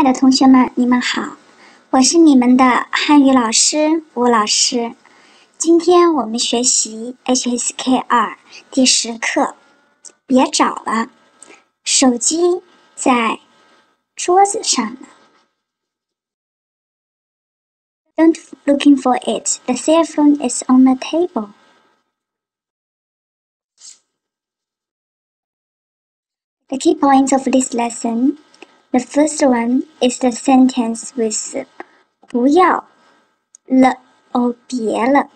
亲爱的同学们，你们好，我是你们的汉语老师吴老师。今天我们学习 HSK 二第十课，别找了，手机在桌子上呢。Don't looking for it. The cell phone is on the table. The key points of this lesson the first one is the sentence with 不要了 or 别了。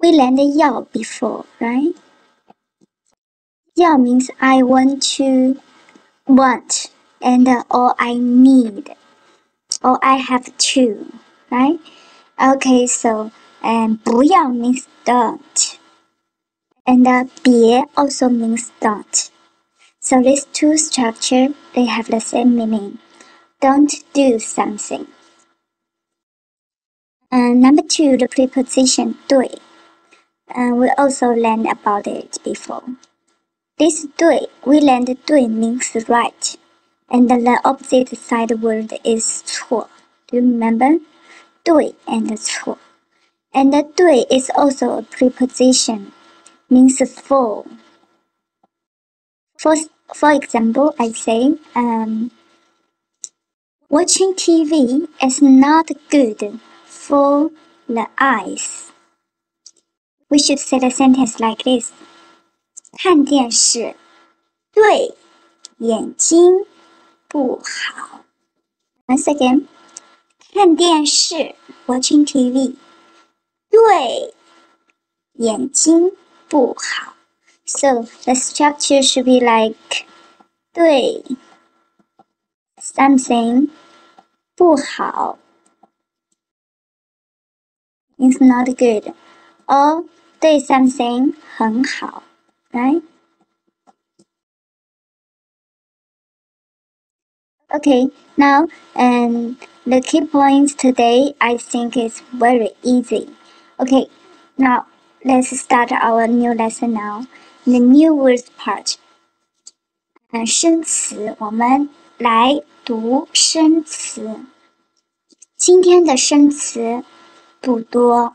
We learned 要 before, right? 要 means I want to, want, and or I need, or I have to, right? Okay, so and 不要 means don't and uh, 别 also means don't. So these two structure they have the same meaning. Don't do something. And number two, the preposition 对. And we also learned about it before. This 对, we learned 对 means right. And the opposite side word is 错. Do you remember? 对 and 错. And the 对 is also a preposition means full. For, for example, I say, um, watching TV is not good for the eyes. We should say the sentence like this. 看电视对眼睛不好。Once again, 看电视 watching TV 对眼睛 不好。So the structure should be like 对 something 不好 is not good or 对 something 很好，right? Okay, now and the key points today I think is very easy. Okay, now Let's start our new lesson now. The new words part. 嗯，生词，我们来读生词。今天的生词不多。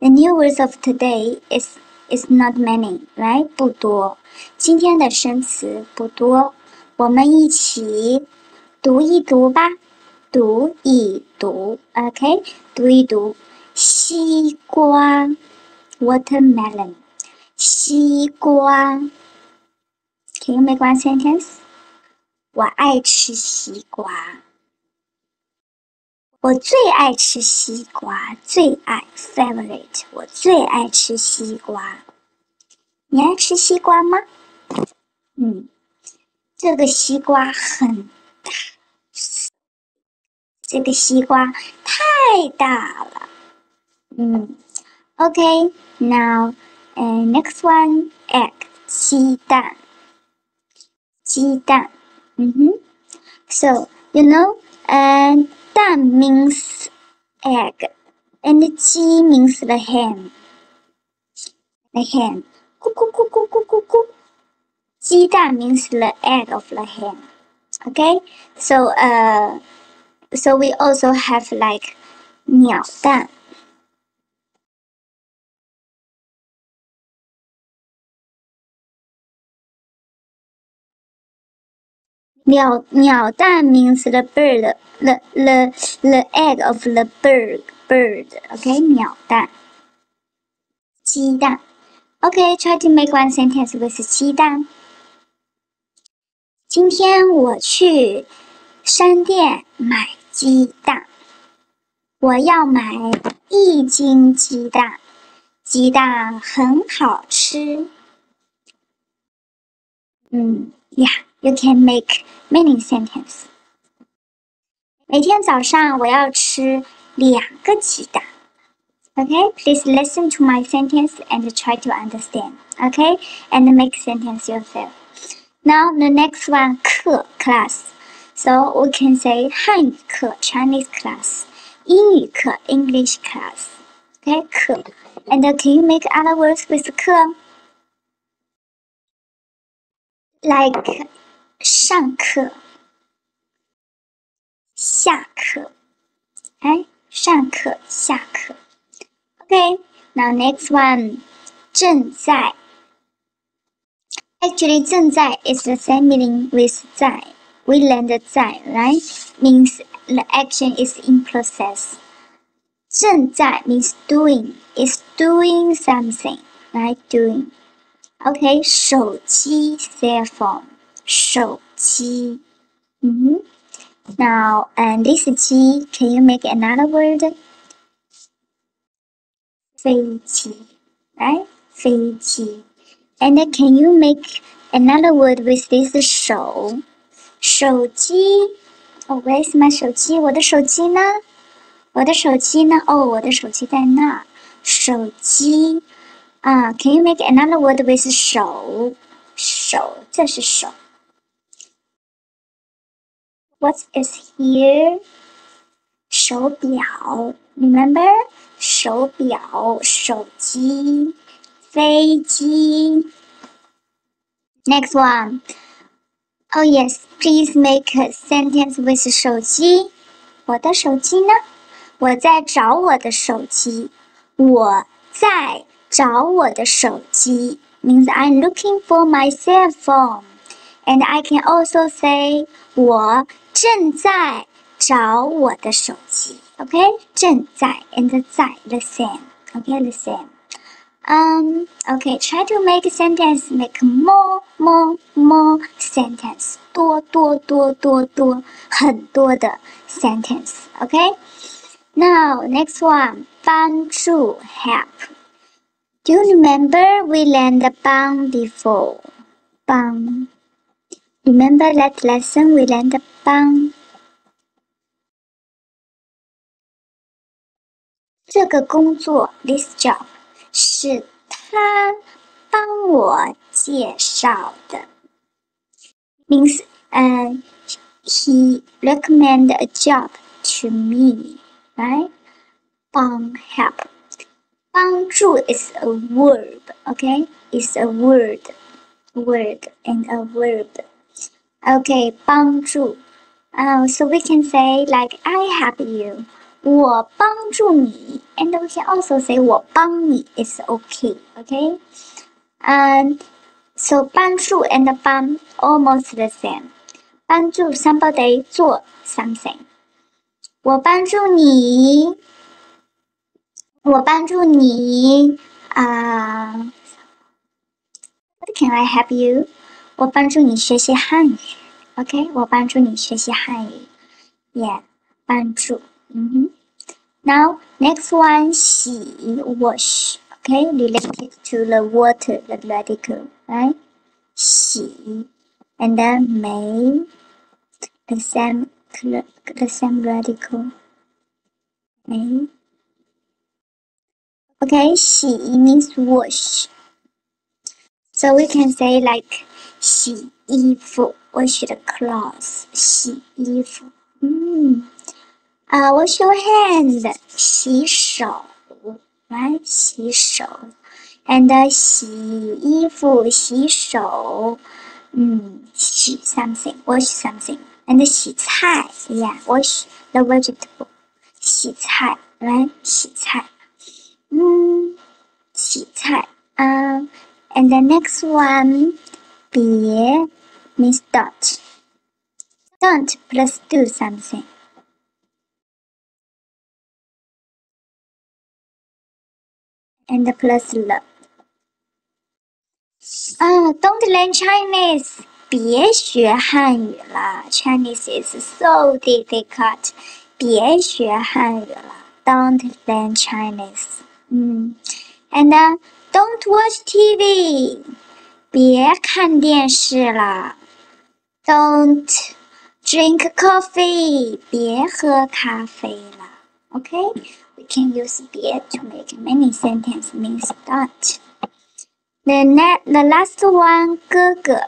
The new words of today is is not many, right? 不多。今天的生词不多，我们一起读一读吧。读一读，OK？读一读，西瓜。Watermelon 西瓜。Can you make one sentence? 我爱吃西瓜。我最爱吃西瓜，最爱 favorite。我最爱吃西瓜。你爱吃西瓜吗？嗯，这个西瓜很大。这个西瓜太大了。嗯。Okay, now and next one, egg, 鸡蛋，鸡蛋。Mm -hmm. So you know, and 蛋 means egg, and 鸡 means the hen. The hen. 咕咕咕咕咕咕咕。鸡蛋 means the egg of the hen. Okay, so uh, so we also have like 鸟蛋。 鸟鸟蛋名词的 bird, the the the egg of the bird bird，OK 鸟蛋。鸡蛋。，OK try to make one sentence with 鸡蛋。今天我去商店买鸡蛋，我要买一斤鸡蛋，鸡蛋很好吃。嗯呀。You can make many sentences. 每天早上我要吃两个鸡蛋。Okay, please listen to my sentence and try to understand. Okay, and make sentence yourself. Now the next one, 课 class. So we can say 汉语课 Chinese class, 英语课 English class. Okay, 课 and can you make other words with 课 like 上课、下课，哎，上课、下课。Okay, now next one，正在。Actually, 正在 is the same meaning with 在。We learned 在 right means the action is in process. 正在 means doing is doing something, right? Doing. Okay, 手机 cell phone 手机。嗯哼。Now, and this 机 can you make another word? 飞机，right? 飞机。And then can you make another word with this 手？手机。哦，Where's my 手机？我的手机呢？我的手机呢？哦，我的手机在那。手机。啊，Can you make another word with 手？手，这是手。 What is here？手表，remember？手表、手机、飞机。Next one. Oh yes, please make a sentence with 手机。我的手机呢？我在找我的手机。我在找我的手机 means I'm looking for my cell phone. And I can also say 我 正在找我的手机。OK，正在 and 在 the same。OK the same。Um, okay, try to make a sentence make more, more, more sentence. 多多多多多很多的 sentence. Okay. Now next one, 帮助 help. Do you remember we learned the 帮 before? 帮. Remember that lesson we learned the 帮这个工作，this job，是他帮我介绍的。Means, uh, he recommended a job to me, right? 帮 help. 帮助 is a verb, okay? It's a word, word and a verb. Okay, 帮助. Uh, so we can say like I help you. 我帮助你，and we can also say 我帮你 is okay, okay? And so 帮助 and 帮 almost the same. 帮助 somebody 做 something. 我帮助你，我帮助你啊、uh,！What can I help you？ 我帮助你学习汉语，OK？我帮助你学习汉语，Yeah，帮助。Mm-hmm. Now, next one, 洗 wash. Okay, related to the water, the radical, right? 洗 and then 没 the same the same radical. 没 Okay, 洗 means wash. So we can say like 洗衣服 wash the clothes. 洗衣服。嗯。uh, wash your hands. 洗手，right? 洗手，and 洗衣服、洗手，嗯，洗 something, wash something, and 洗菜，yeah, wash the vegetable. 洗菜，right? 洗菜，嗯，洗菜，嗯 ，and the next one, 别 means don't. Don't plus do something. and plus love. Ah, don't learn Chinese. 别学汉语了，Chinese is so difficult. 别学汉语了，Don't learn Chinese. 嗯，and、uh, don't watch TV. 别看电视了，Don't drink coffee. 别喝咖啡了，OK。we can use be to make many sentences means that. The, net, the last one, 哥哥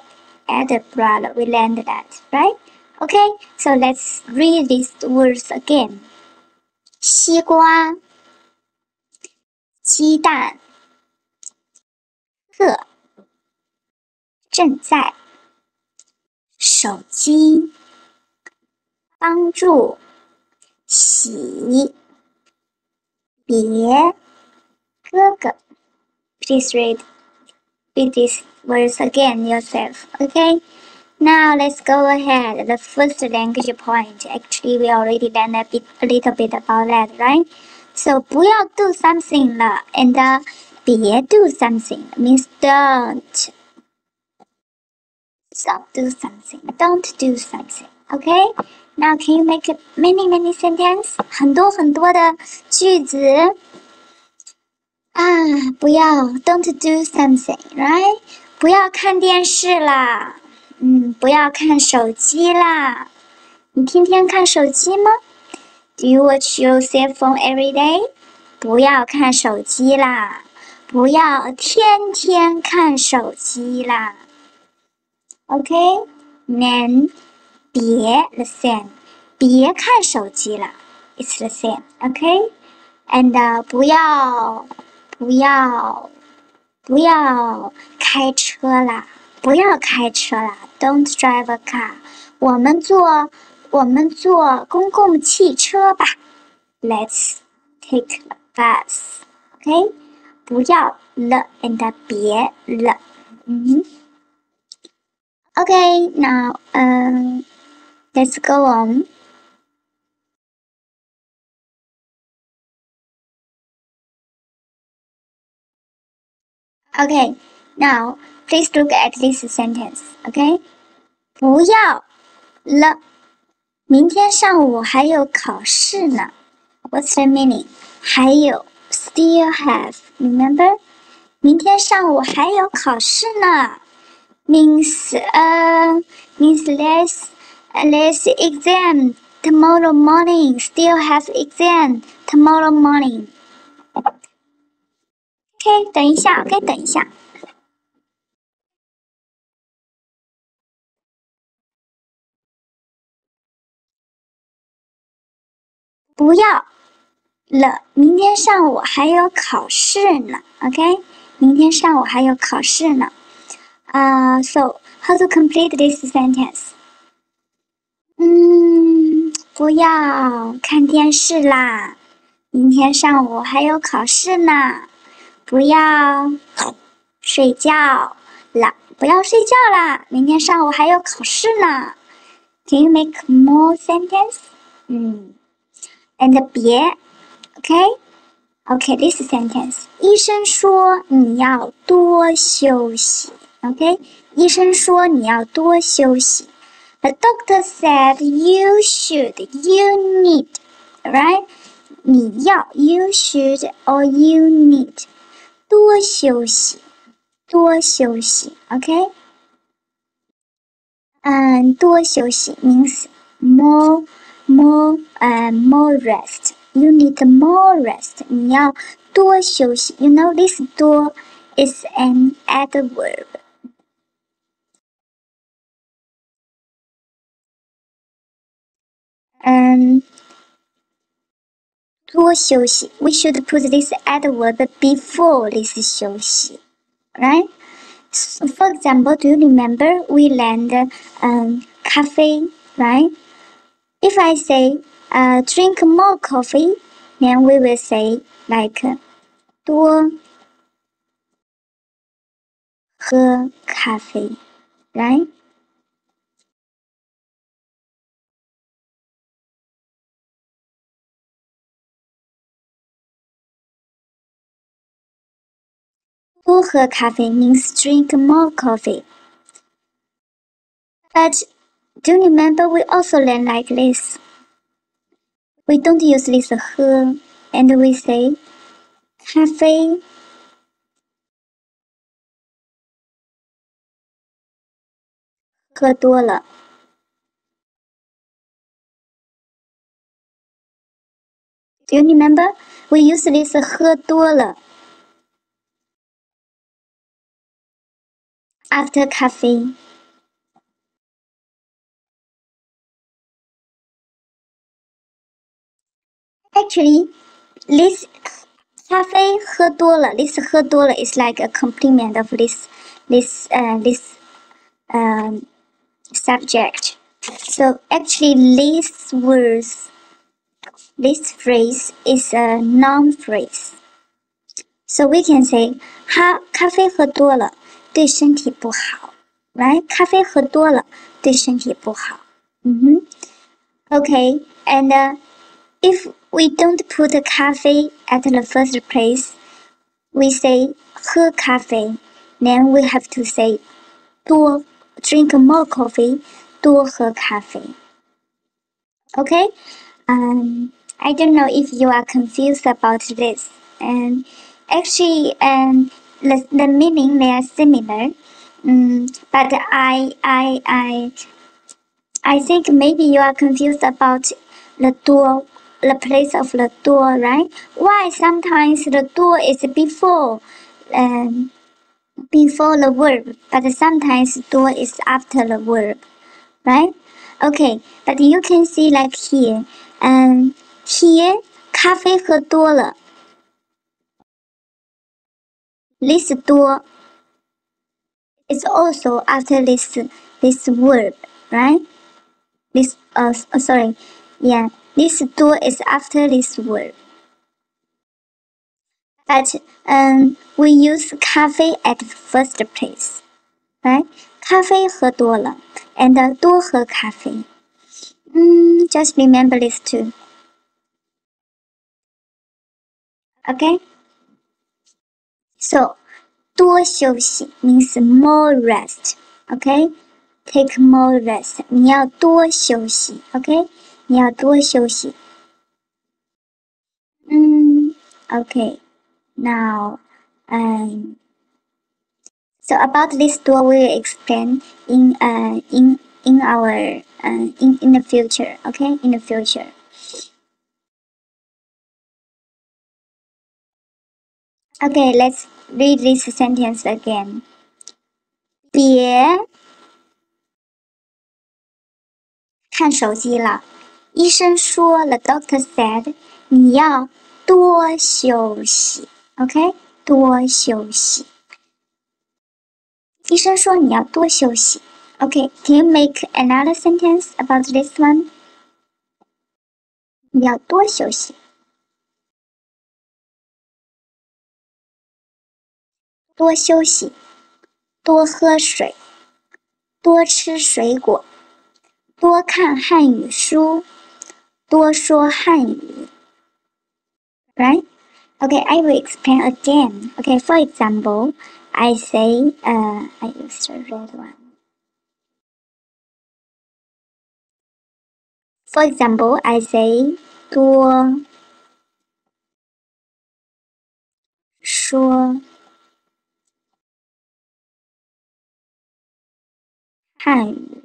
elder brother, we learned that, right? Okay, so let's read these words again. 西瓜，鸡蛋， 课，正在， 手机，帮助，洗，别，哥哥。Please read read these words again yourself. Okay. Now let's go ahead. The first language point. Actually, we already learned a bit, a little bit about that, right? So 不要 do something 了，and、uh, 别 do something means don't. Stop do something. Don't do something. Okay. Now can you make many many sentence? 很多很多的句子。啊，不要，don't do something，right？不要看电视啦，嗯，不要看手机啦。你天天看手机吗？Do you watch your cell phone every day？不要看手机啦， 不要天天看手机啦。OK，then 别 the same，别看手机了，it's the same。OK，and 不要。不要，不要开车啦！不要开车啦！Don't drive a car。我们坐，我们坐公共汽车吧。Let's take a bus。OK？不要了，and 别了。嗯。OK，now，嗯，Let's go on。Okay, now please look at this sentence. Okay，不要了，明天上午还有考试呢。What's the meaning？还有，still have. Remember？明天上午还有考试呢。Means, uh, means less, less exam tomorrow morning. Still have exam tomorrow morning. OK，等一下，OK，等一下。不要了，明天上午还有考试呢。OK，明天上午还有考试呢。啊，So how to complete this sentence？嗯，不要看电视啦，明天上午还有考试呢。不要睡觉啦，不要睡觉啦！明天上午还有考试呢。Can you make more sentence？嗯，and 别 ，OK，OK，this sentence。医生说你要多休息，OK。医生说你要多休息。The doctor said you should, you need, right？你要，you should or you need。多休息，多休息，OK？嗯，多休息 means more, more, 呃，more rest. You need more rest. 你要多休息。You know this 多 is an adverb. 嗯。多休息。We should put this adverb before this 休息，right? So for example, do you remember we learned um coffee, right? If I say uh drink more coffee, then we will say like 多喝咖啡，right? 多喝咖啡 means drink more coffee. But do you remember we also learn like this? We don't use this "he" and we say cafe. Do you remember? We use this "喝多了" after coffee. Actually, this 咖啡喝多了，this 喝多了 is like a compliment of this this uh this um subject. So actually these words, this phrase is a noun phrase. So we can say 哈咖啡喝多了对身体不好，right？咖啡喝多了对身体不好。嗯哼。Okay, and uh, if we don't put coffee at the first place, we say 喝咖啡 then we have to say 多 drink more coffee 多喝咖啡 okay um I don't know if you are confused about this and actually um the, the meaning they are similar um, but I I I I think maybe you are confused about the door the place of the 多, right? Why sometimes the 多 is before um, before the verb, but sometimes 多 is after the verb, right? Okay, but you can see like here, um, here 咖啡喝多了，this 多 is also after this this verb, right? This uh sorry, yeah. This 多 is after this wall, But um, we use cafe at the first place. Right? 咖啡喝多了 and uh, just remember this too. Okay? So, 多休息 means more rest. Okay? Take more rest. 你要多休息. Okay? 你要多休息。嗯，Okay. Now, um, so about this 多, we will explain in uh in in our uh in in the future. Okay, in the future. Okay, let's read this sentence again. 别看手机了。医生说，the doctor said，你要多休息。OK，多休息。医生说你要多休息。OK，Can you make another sentence about this one？你要多休息。多休息，多喝水，多吃水果，多看汉语书，多说汉语。Right？Okay, I will explain again. Okay, for example, I say, uh, I use the red one. For example, I say 多说汉语。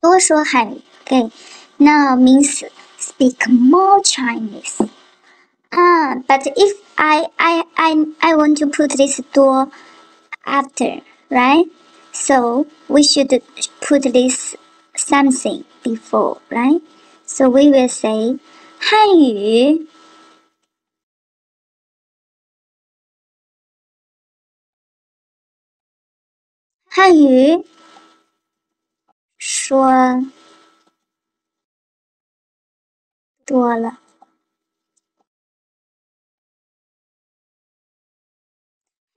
多说汉语。Okay, now means speak more Chinese. Ah, but if I I I I want to put this 多 after, right? So we should put this something before, right? So we will say 汉语 you 说多了，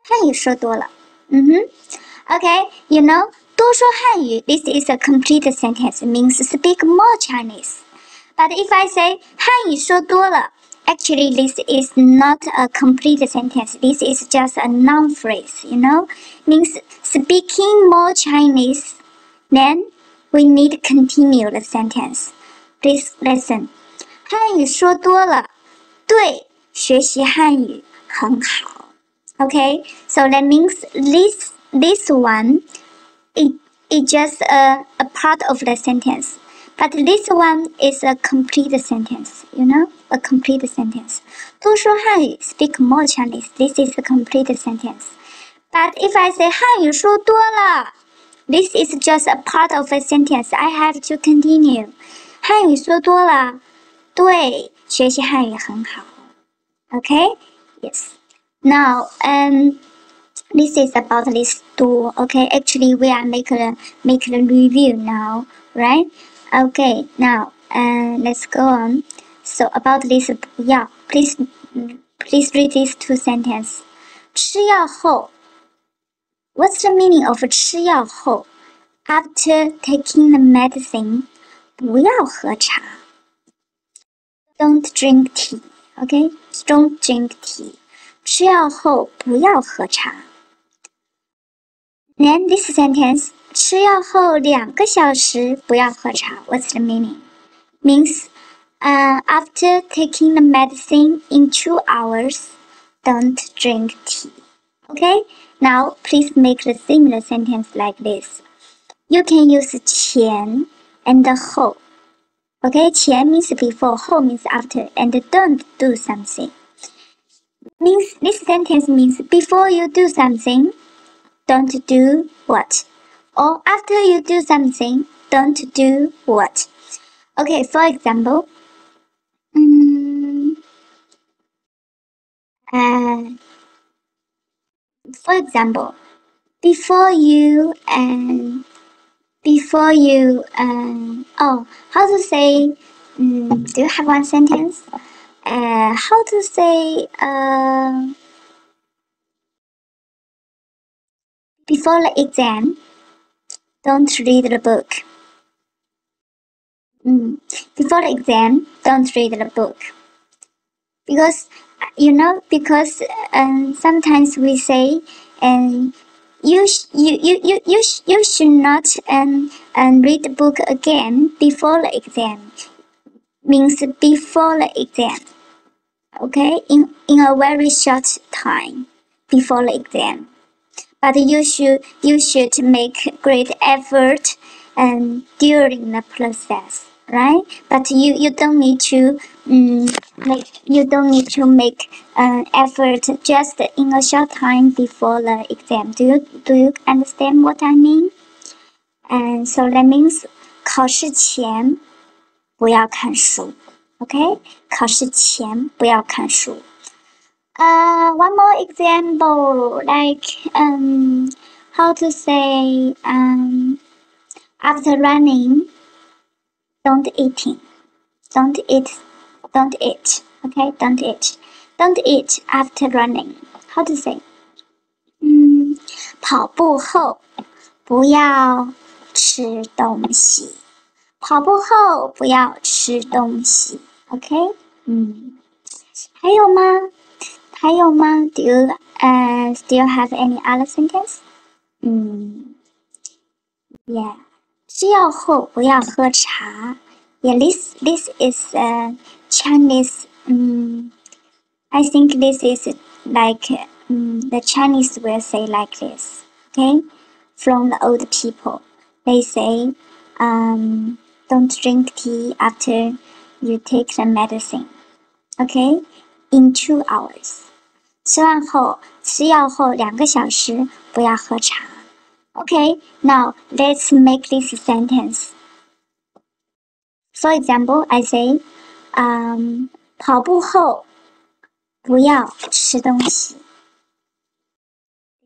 汉语说多了。嗯哼，OK，you know，多说汉语，this is a complete sentence means speak more Chinese。But if I say 汉语说多了，actually this is not a complete sentence. This is just a noun phrase, you know, means speaking more Chinese. Then we need continue the sentence. Please listen. 汉语说多了，对学习汉语很好。Okay, so that means this this one, it it just a a part of the sentence, but this one is a complete sentence. You know, a complete sentence. 多说汉语，speak more Chinese. This is a complete sentence. But if I say 汉语说多了。 this is just a part of a sentence. I have to continue. 汉语说多了，对，学习汉语很好。Okay, Yes. Now, um, this is about this tool. Okay, actually we are making a making a review now, right? Okay, now, uh, let's go on. So about this 不要，please please read these two sentences. 吃药后 ，What's the meaning of 吃药后？After taking the medicine，不要喝茶。Don't drink tea. Okay, don't drink tea. 吃药后不要喝茶。Then this sentence，吃药后两个小时不要喝茶。What's the meaning? Means, uh, after taking the medicine in two hours, don't drink tea. Okay, now please make the similar sentence like this. You can use 前 and 后。Okay, 前 means before, 后 means after, and don't do something. Means this sentence means before you do something, don't do what? Or after you do something, don't do what? Okay, for example, um, uh, for example, before you and before you um oh how to say um, do you have one sentence uh how to say uh, before the exam don't read the book mm. before the exam don't read the book because you know because um, sometimes we say and you you you you you, sh you should not um, um read the book again before the exam. Means before the exam. Okay? In in a very short time before the exam. But you should you should make great effort and um, during the process right? But you you don't need to um, like you don't need to make an effort just in a short time before the exam. Do you do you understand what I mean? And so that means 考试前不要看书，OK？考试前不要看书。Uh, one more example, like um, how to say um, after running don't eating. Don't eat. Don't eat. Okay, don't eat. Don't eat after running. How to say? 嗯，跑步后不要吃东西。跑步后不要吃东西。OK，嗯，还有吗？还有吗？Do you uh still have any other sentence? 嗯，Yeah. 吃药后不要喝茶。Yeah, this this is a Chinese. Um, I think this is like um, the Chinese will say like this. Okay, from the old people, they say, um, don't drink tea after you take the medicine. Okay, in two hours. 吃完后，吃药后两个小时不要喝茶。 Okay, now let's make this sentence. For example, I say, um, 跑步后不要吃东西.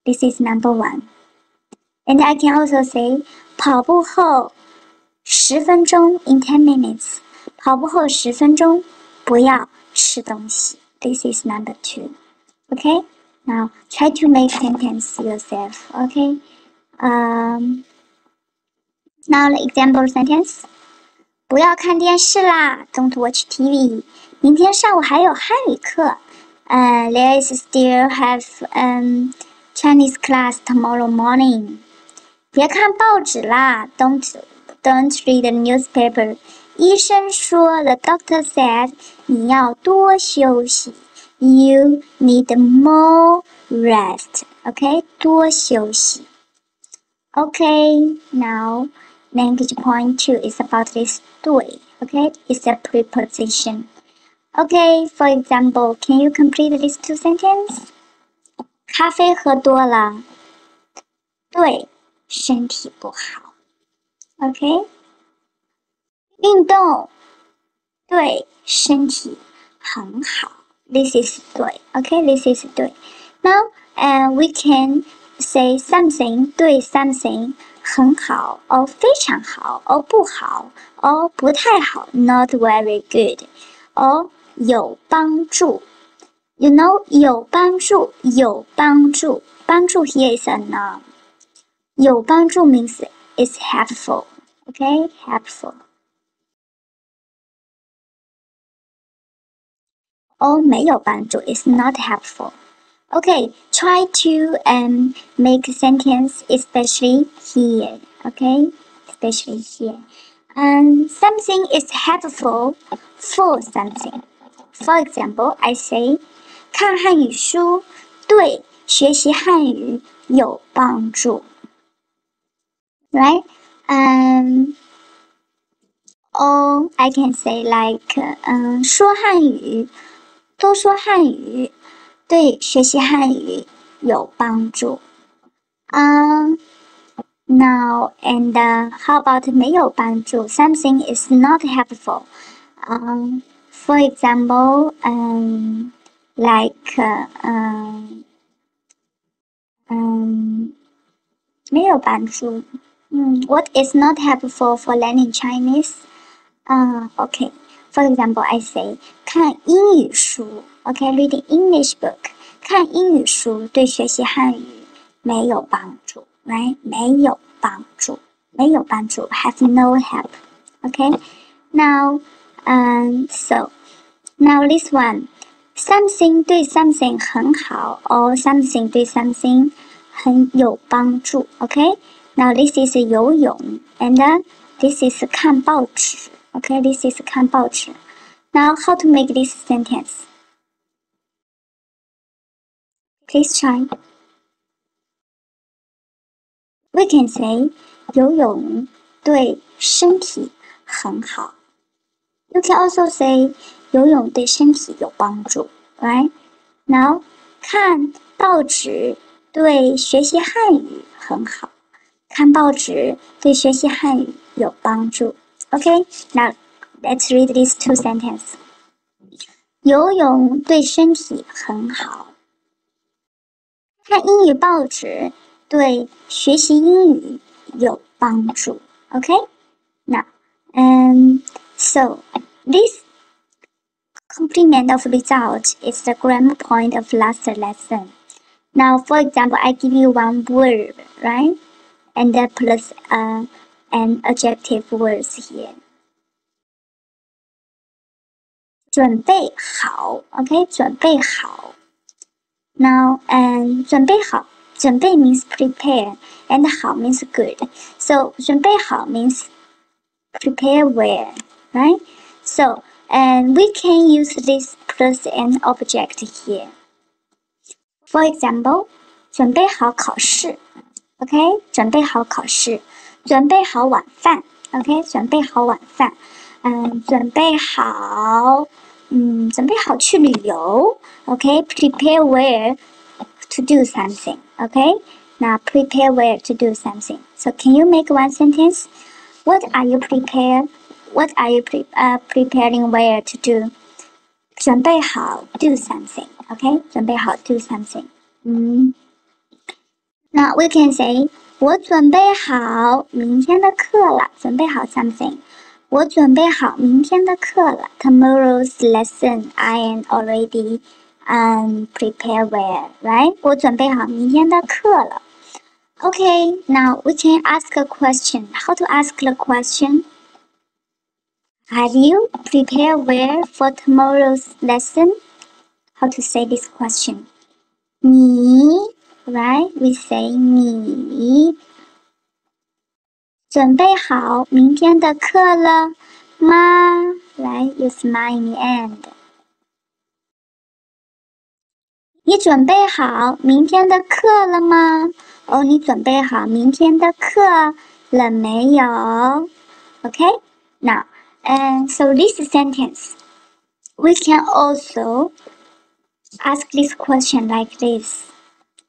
This is number one. And I can also say, 跑步后十分钟 in ten minutes. 跑步后十分钟不要吃东西. This is number two. Okay? Now try to make sentence yourself. Okay? Um, now the example sentence. 不要看电视啦，Don't watch TV。明天上午还有汉语课。呃、uh,，There is still have um Chinese class tomorrow morning。别看报纸啦，Don't don't read the newspaper。医生说，The doctor said，你要多休息。You need more rest。OK，多休息。 Okay, now language point two is about this 对 okay it's a preposition okay for example can you complete these two sentences 咖啡喝多了对身体不好 okay 运动对身体很好 this is 对，OK this is 对。Now and we can say something 对 something 很好，or 非常好，or 不好，or 不太好，not very good，or 有帮助。You know 有帮助，有帮助，帮助 here is a noun。有帮助 means it's helpful. Okay, helpful. Or 没有帮助 is not helpful. Okay, try to um make a sentence especially here. Okay, especially here. And something is helpful for something. For example, I say 看汉语书对学习汉语有帮助。Right? Um, or I can say like 嗯、um,，说汉语，多说汉语 对学习汉语有帮助。嗯、um,，now and、uh, how about 没有帮助？Something is not helpful. Um, for example, um, like uh, um, um, 没有帮助。嗯，What is not helpful for learning Chinese? 啊、uh,，OK. For example, I say 看英语书 ，OK, reading English book. 看英语书对学习汉语没有帮助，right? 没有帮助，没有帮助，have no help. Okay. Now, um, so now this one, something 对 something 很好，or something 对 something 很有帮助，OK。now this is 游泳，and then this is 看报纸。Okay, this is 看报纸。Now how to make this sentence? Please try. We can say 游泳对身体很好。You can also say 游泳对身体有帮助，right? Now 看报纸对学习汉语很好。看报纸对学习汉语有帮助。Okay, now let's read these two sentences. 游泳对身体很好。看英语报纸对学习英语有帮助。Okay, now, um, so this complement of result is the grammar point of last lesson. Now, for example, I give you one word, right? and then plus uh, an adjective words here. 准备好，OK，准备好。 Now, and 准备好，准备 means prepare, and 好 means good. So 准备好 means prepare well, right? So, and we can use this plus an object here. For example, 准备好考试。OK，准备好考试，准备好晚饭。OK，准备好晚饭。嗯，准备好， 嗯，准备好去旅游。OK，prepare where to do something. OK，那 prepare where to do something. So can you make one sentence? What are you prepare? What are you pre uh preparing where to do? 准备好 do something. OK，准备好 do something. 嗯。那 we can say 我准备好明天的课了，准备好 something。 我准备好明天的课了，tomorrow's lesson I am already um prepare well, right？我准备好明天的课了。Okay, now we can ask a question. How to ask the question? Have you prepared well for tomorrow's lesson? How to say this question? 你 right? We say 你 准备好明天的课了吗？Right? Use my in the end. 你准备好明天的课了吗？哦，你准备好明天的课了没有？Okay? Now, and so this sentence, we can also ask this question like this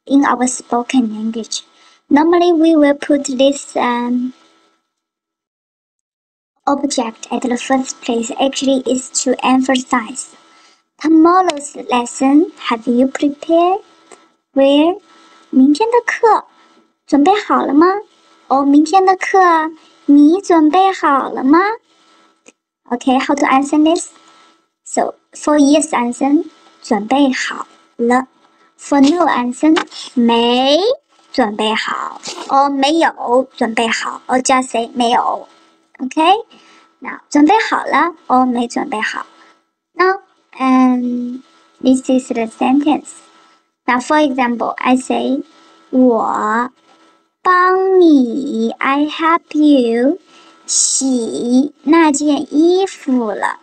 in our spoken language. Normally, we will put this um, object at the first place. Actually, is to emphasize. tomorrow's lesson have you prepared? Where? 明天的课准备好了吗？哦，明天的课你准备好了吗？Okay, how to answer this? So for yes answer 准备好了，for no answer 没准备好，哦没有准备好，哦 just say 没有。 Okay, now 准备好了，哦没准备好。Now and this is the sentence. Now for example, I say 我帮你，I help you 洗那件衣服了。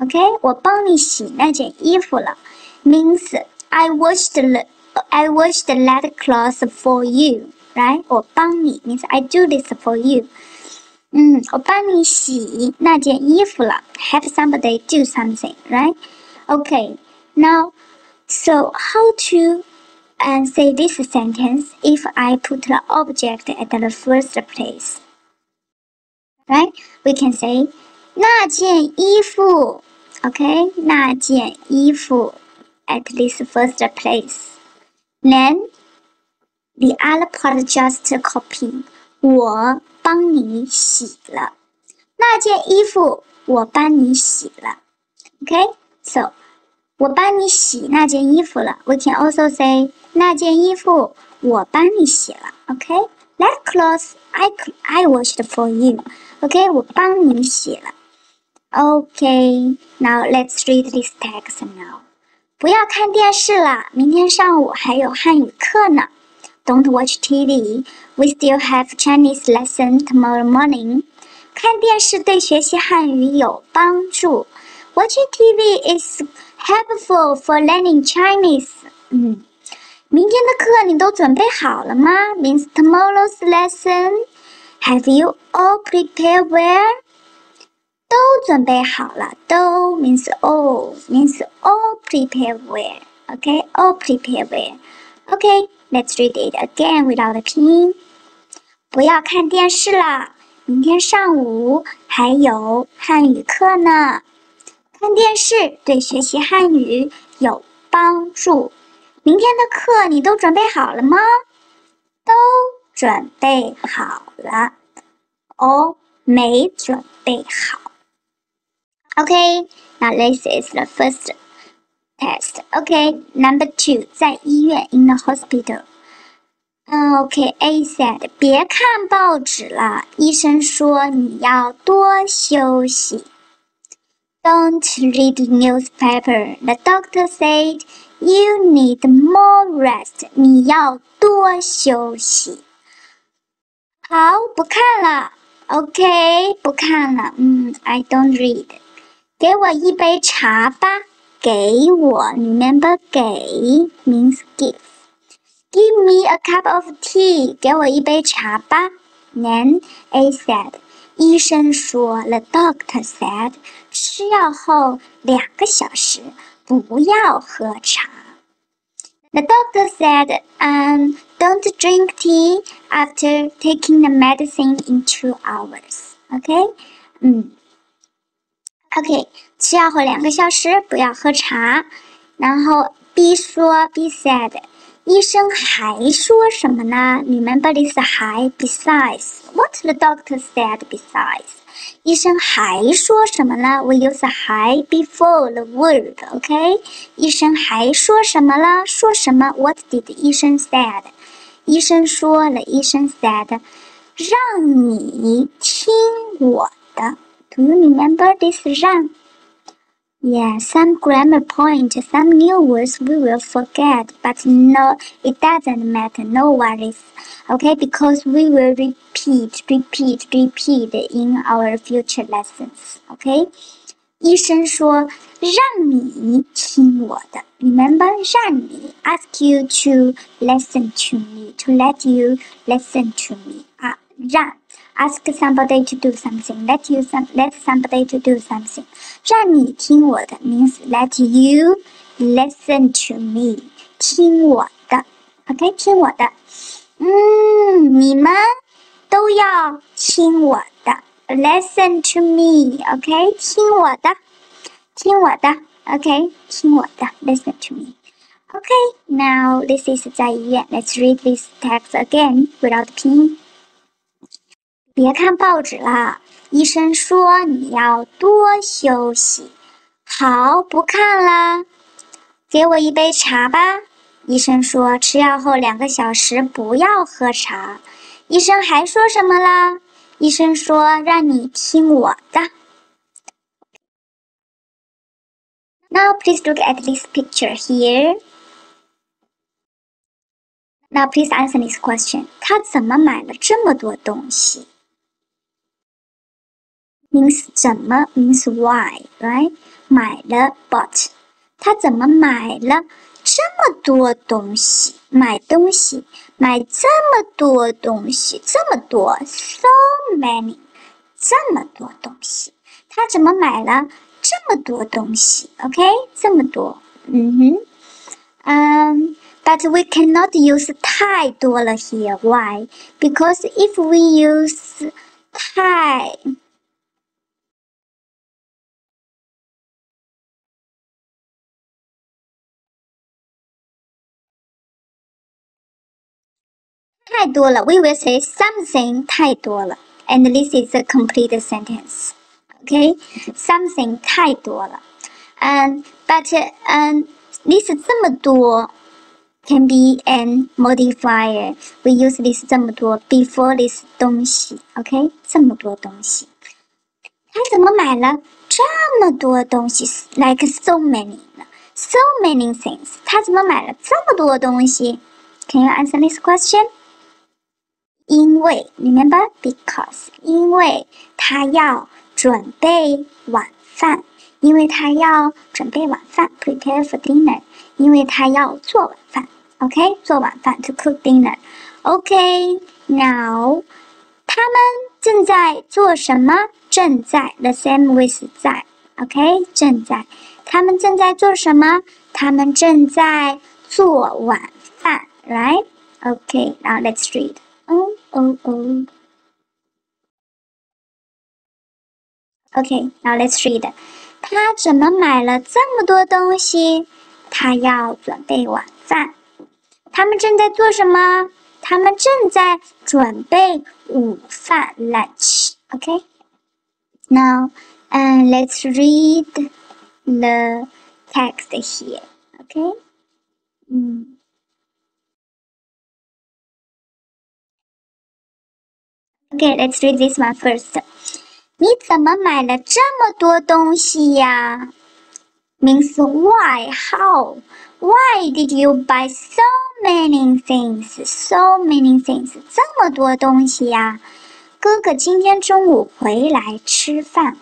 OK，我帮你洗那件衣服了，means I washed the I washed that cloth for you，right？我帮你 means I do this for you。 嗯，我帮你洗那件衣服了，help somebody do something，right？Okay，now so how to and say this sentence if I put the object at the first place. Right? We can say 那件衣服，OK，那件衣服 at this first place. Then the other part just copy. 我 帮你洗了，那件衣服我帮你洗了。Okay, so 我帮你洗那件衣服了。We can also say 那件衣服我帮你洗了。OK，that clothes I I washed for you。OK，我帮你洗了。OK，now let's read this text now。不要看电视了，明天上午还有汉语课呢。Don't watch TV. We still have Chinese lesson tomorrow morning. 看电视对学习汉语有帮助。Watching TV is helpful for learning Chinese. 嗯，明天的课你都准备好了吗？Means tomorrow's lesson. Have you all prepared well? 都准备好了，都 means all means all prepare well. Okay, all prepare well. Okay, Let's read it again without 拼音。不要看电视了，明天上午还有汉语课呢。看电视对学习汉语有帮助。明天的课你都准备好了吗？都准备好了，哦，没准备好。Okay, now this is the first test. Okay, number two，在医院 in the hospital. Okay, A said，别看报纸了，医生说你要多休息。Don't read newspaper. The doctor said you need more rest. 你要多休息。好，不看了。OK，不看了。嗯，I don't read。给我一杯茶吧。 给我，remember 给 means give。Give me a cup of tea. 给我一杯茶吧。Then A said. 医生说，The doctor said，吃药后两个小时不要喝茶。The doctor said, um, don't drink tea after taking the medicine in two hours. OK，嗯，OK， 吃药后两个小时不要喝茶。然后 B 说，B said。医生还说什么呢？Remember this 还 besides what the doctor said besides。医生还说什么呢？We use 还 before the word。OK，医生还说什么了？说什么？What did 医生 said？医生说了，医生 said，让你听我的。Do you remember this 让 ？Yeah, some grammar point, some new words we will forget, but no, it doesn't matter, no worries. Okay, because we will repeat, repeat, repeat in our future lessons. Okay? 医生说让你听我的，remember 让你 ask you to listen to me, to let you listen to me 啊，让 ask somebody to do something, let you some let somebody to do something. 让你听我的 means let you listen to me，听我的，OK，听我的。嗯，你们都要听我的，listen to me，OK，听我的，听我的。 Okay，听我的，listen to me。Okay, now this is 在医院。Let's read this text again without 拼音。别看报纸了， 医生说你要多休息。好，不看了。给我一杯茶吧。医生说吃药后两个小时不要喝茶。医生还说什么了？医生说让你听我的。Now please look at this picture here. Now please answer this question. 他怎么买了这么多东西 ？means 怎么 means why, right? 买了 bought. 他怎么买了这么多东西？买东西，买这么多东西，这么多，so many，这么多东西。他怎么买了这么多东西？OK，这么多，嗯哼，嗯。But we cannot use 太多了 here. Why? Because if we use 太 太多了，we will say something 太多了，and this is a complete sentence. Okay, something 太多了，嗯、um,，but 嗯、um,，this 这么多。can be an modifier. We use this 这么多 before this 东西，OK？这么多东西，他怎么买了这么多东西？Like so many, so many things. 他怎么买了这么多东西？Can you answer this question? 因为，remember because，因为他要准备晚饭，因为他要准备晚饭，prepare for dinner。因为他要做晚饭，OK，做晚饭 to cook dinner。OK，now，他们正在做什么？正在 the same with 在，OK，正在，他们正在做什么？他们正在做晚饭，right？OK，now let's read。 哦哦哦。OK，now let's read。他怎么买了这么多东西？他要准备晚饭。他们正在做什么？他们正在准备午饭 （lunch）。OK。Now, and let's read the text here. OK。嗯。 Okay, let's read this one first. 你怎么买了这么多东西呀？means why, how, why did you buy so many things, so many things，这么多东西呀？哥哥今天中午回来吃饭。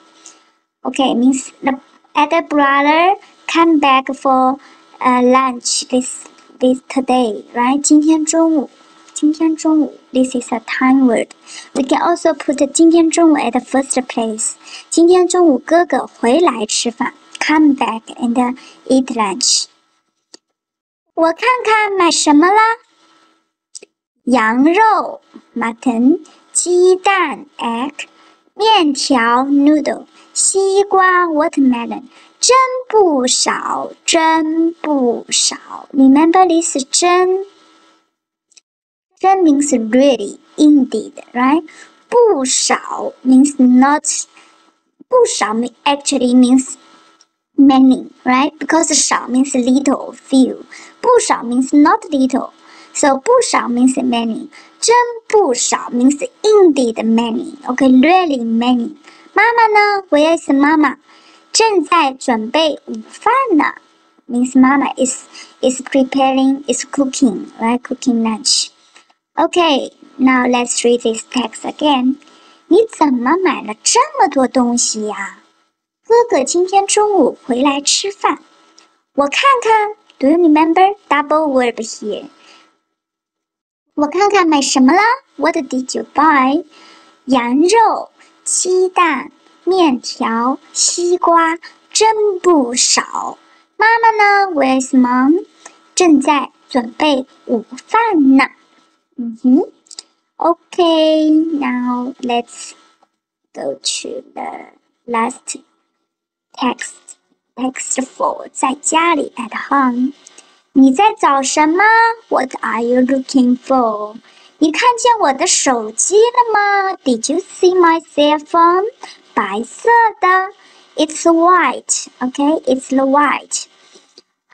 Okay, means the other brother come back for uh, lunch this this today, right? 今天中午， 今天中午，this is a time word. We can also put 今天中午 at the first place. 今天中午哥哥回来吃饭。come back and eat lunch。我看看买什么啦？羊肉 （mutton）、鸡蛋 （egg）、面条 （noodle）、西瓜 （watermelon）。真不少，真不少。Remember this 真。 真 means really, indeed, right? 不少 means not. 不少 actually means many, right? Because 少 means little, few. 不少 means not little. So 不少 means many. 真不少 means indeed many. Okay, really many. 妈妈呢？Where is 妈妈？正在准备午饭呢。Means 妈妈 is is preparing, is cooking, right? Cooking lunch. Okay, now let's read this text again. 你怎么买了这么多东西呀？哥哥今天中午回来吃饭，我看看，Do you remember double verb here？我看看买什么了？What did you buy？羊肉、鸡蛋、面条、西瓜，真不少。妈妈呢？Where's mom？正在准备午饭呢。嗯哼。Okay，now let's go to the last. text Text four 在家里 at home。你在找什么？What are you looking for？你看见我的手机了吗？Did you see my cell phone？白色的，It's white。OK，It's the white。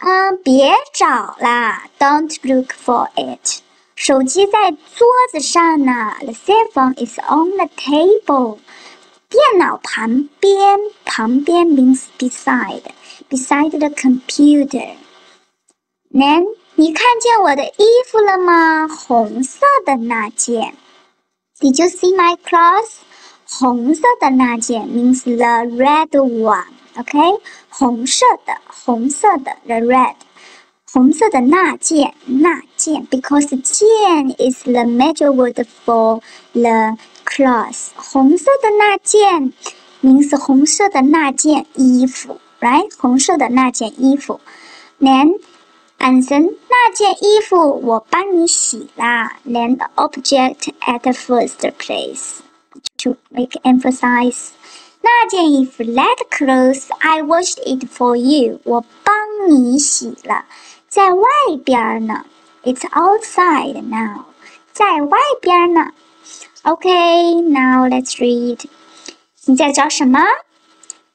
嗯，别找啦，Don't look for it。 手机在桌子上呢，The cell phone is on the table。电脑旁边，旁边 means beside，beside the computer。Then 你看见我的衣服了吗？红色的那件。Did you see my clothes？红色的那件 means the red one。OK，红色的，红色的，the red。 红色的那件，那件，because 件 is the measure word for the cloth。红色的那件，means 红色的那件衣服，right？红色的那件衣服。Then Anson，那件衣服我帮你洗啦。Then the object at the first place to make emphasize. emphasize。那件衣服，that clothes I washed it for you. 我帮你洗了。在外边呢。It's outside now 在外边呢。Okay, now let's read. 你在找什么？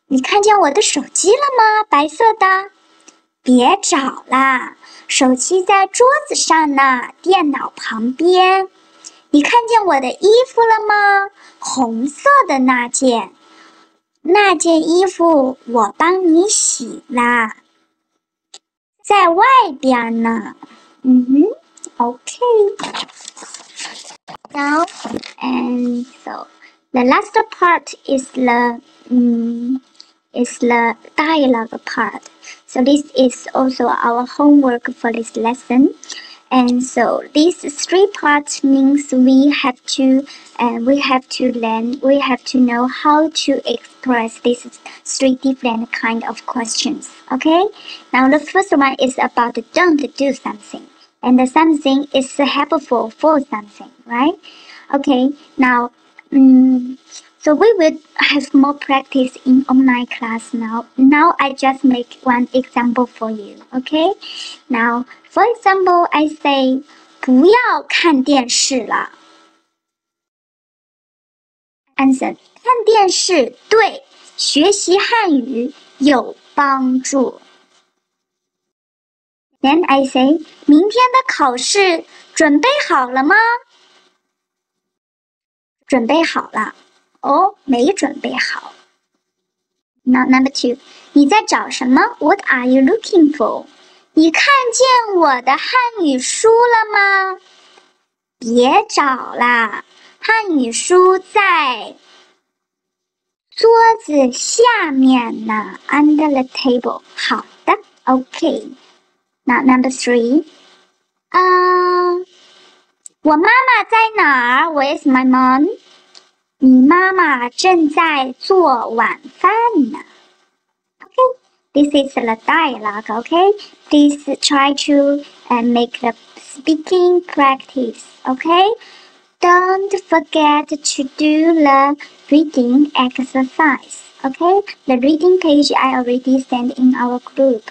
你看见我的手机了吗？白色的。别找啦，手机在桌子上呢，电脑旁边。你看见我的衣服了吗？红色的那件，那件衣服我帮你洗啦，在外边呢。嗯哼，OK。Now and so the last part is the um is the dialogue part. So this is also our homework for this lesson. And so these three parts means we have to and uh, we have to learn we have to know how to express these three different kind of questions. Okay? Now the first one is about don't do something. And the something is helpful for something, right? Okay, now um, so we will have more practice in online class now. Now I just make one example for you, okay? Now, for example, I say 不要看电视了。Answer 看电视对学习汉语有帮助。Then I say 明天的考试准备好了吗？准备好了。哦，没准备好。Now number two，你在找什么？What are you looking for？ 你看见我的汉语书了吗？别找啦，汉语书在桌子下面呢，under the table。好的，OK。Now number three，嗯，我妈妈在哪儿？Where is my mom？你妈妈正在做晚饭呢。Okay, this is the dialogue. Okay, please try to uh, make the speaking practice. Okay, don't forget to do the reading exercise. Okay, the reading page I already sent in our group.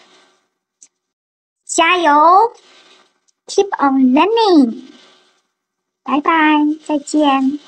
加油！Keep on learning. 拜拜，再见。